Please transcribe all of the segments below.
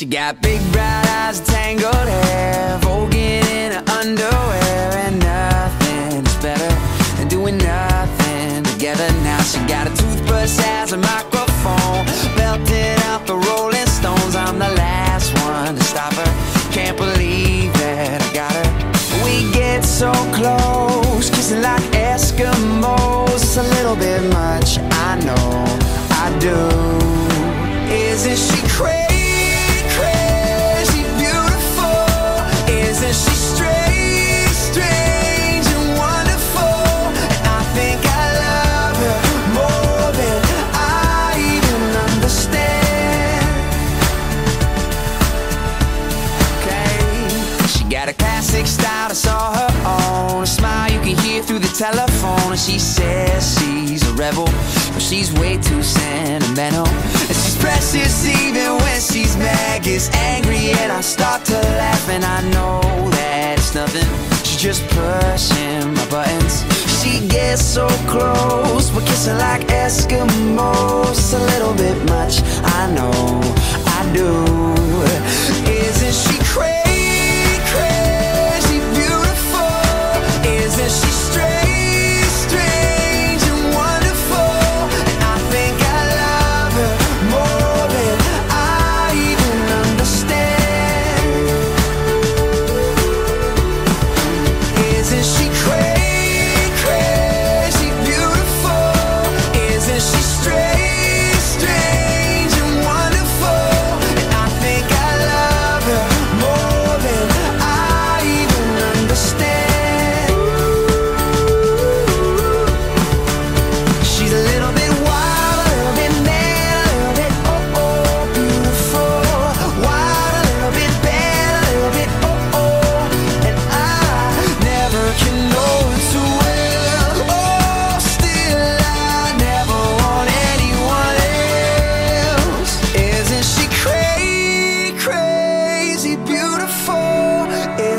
She got big bright eyes tangled hair, voguing in her underwear, and nothing is better than doing nothing together. Now she got a toothbrush as a microphone, belting out the Rolling Stones. I'm the last one to stop her. Can't believe that I got her. We get so close, kissing like Eskimos. A little bit much, I know, I do. Isn't she And she says she's a rebel, but she's way too sentimental. And she's precious even when she's mad, gets angry, and I start to laugh. And I know that it's nothing, she's just pushing my buttons. She gets so close, we're kissing like Eskimos. A little bit much, I know, I do.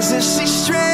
Cause she's strange.